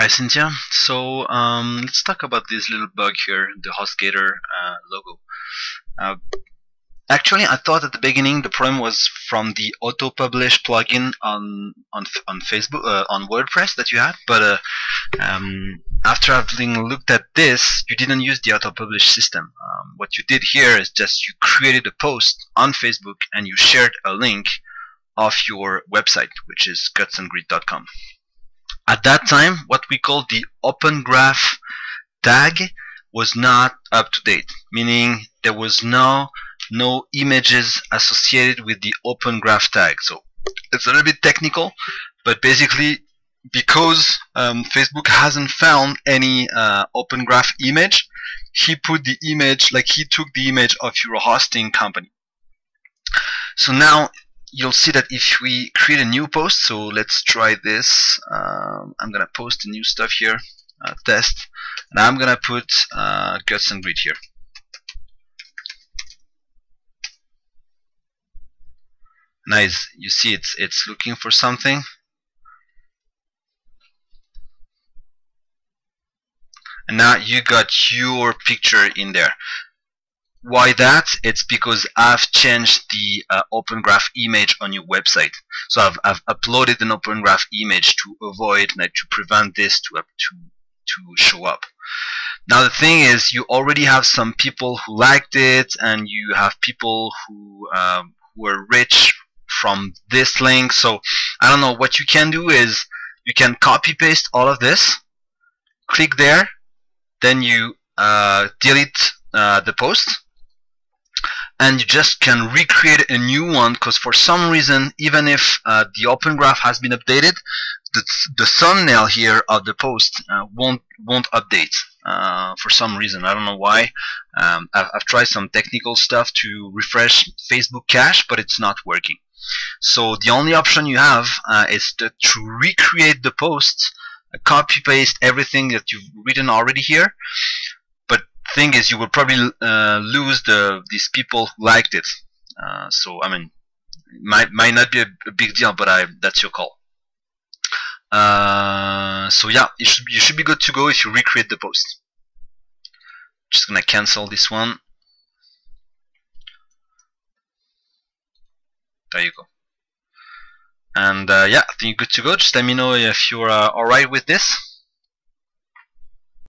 Hi Cynthia. So um, let's talk about this little bug here, the HostGator uh, logo. Uh, actually, I thought at the beginning the problem was from the auto-publish plugin on on on Facebook uh, on WordPress that you had, but uh, um, after having looked at this, you didn't use the auto-publish system. Um, what you did here is just you created a post on Facebook and you shared a link of your website, which is gutsandgrit.com. At that time, what we call the open graph tag was not up to date, meaning there was no no images associated with the open graph tag. So it's a little bit technical, but basically because um, Facebook hasn't found any uh, open graph image, he put the image, like he took the image of your hosting company. So now you'll see that if we create a new post, so let's try this. Um, I'm gonna post new stuff here, uh, test, and I'm gonna put uh, guts and grit here. Nice. You see, it's it's looking for something. And now you got your picture in there. Why that? It's because I've changed the uh, Open Graph image on your website. So I've, I've uploaded an Open Graph image to avoid, like, to prevent this to, to, to show up. Now the thing is, you already have some people who liked it, and you have people who um, who are rich from this link. So I don't know. What you can do is you can copy paste all of this, click there, then you uh, delete uh, the post, and you just can recreate a new one because for some reason even if uh, the open graph has been updated the, the thumbnail here of the post uh, won't won't update uh, for some reason. I don't know why. Um, I've, I've, tried some technical stuff to refresh Facebook cache but it's not working. So the only option you have uh, is to, to recreate the post copy paste everything that you've written already here thing is you will probably uh, lose the these people who liked it. Uh, so I mean, might might not be a, a, big deal, but I that's your call. Uh, so yeah, you should you should be good to go if you recreate the post. Just gonna cancel this one. There you go. And uh, yeah, I think you're good to go. Just let me know if you're uh, alright with this.